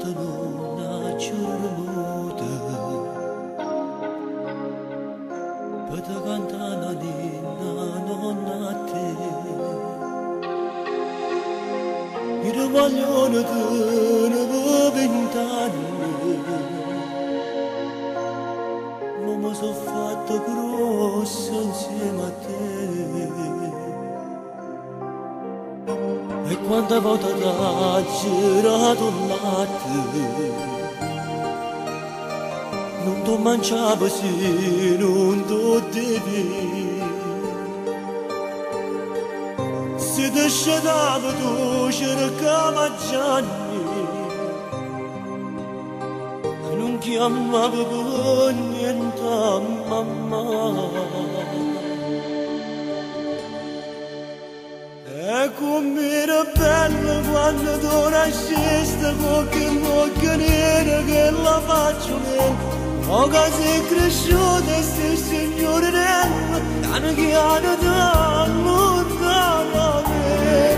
sotto luna ciurmută Pătă cantana din anonate Ida maglione tână vă ventani Mă mă s-o insieme a te e quante volte t'ha girato il latte non ti mangiavo se non ti devi se scegliavo tu cercava Gianni e non chiamavo per niente mamma E com'era bello quando tu che bocca nera che la faccio nera O che sei cresciuta sei signore nella Danno che hanno da lontano me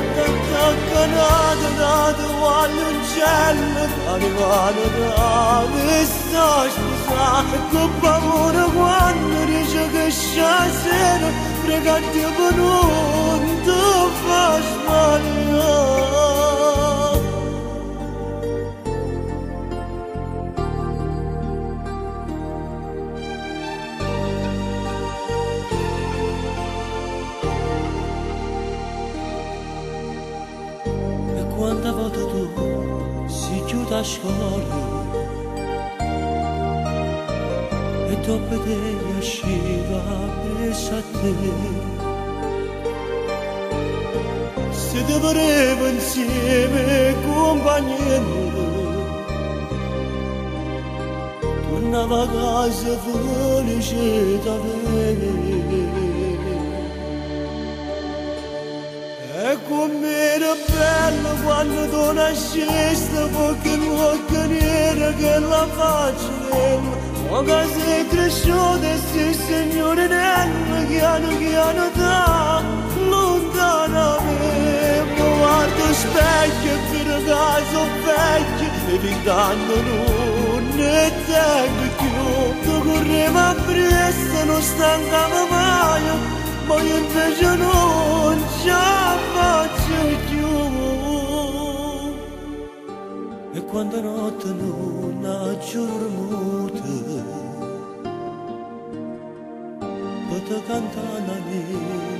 T'accanata da tu all'uccello Arrivano da me sta sposata Con paura quando dice che stasera Pregati per non fa sbagliare E quante volte tu si chiude a scuola E dopo te usciva presso a te Se te volevo insieme compagni Tornava a casa felice da te E com'era bello quando tu nascesti che bocca nera che la faccia nera Ma che sei cresciuta e sei signore nella Chiano chiano da per caso vecchio E vent'anni non ne tengo più Tu correva presto, non stancava mai ma io invece non ce faccio più e quando notte non ha giornata potrò cantare la nera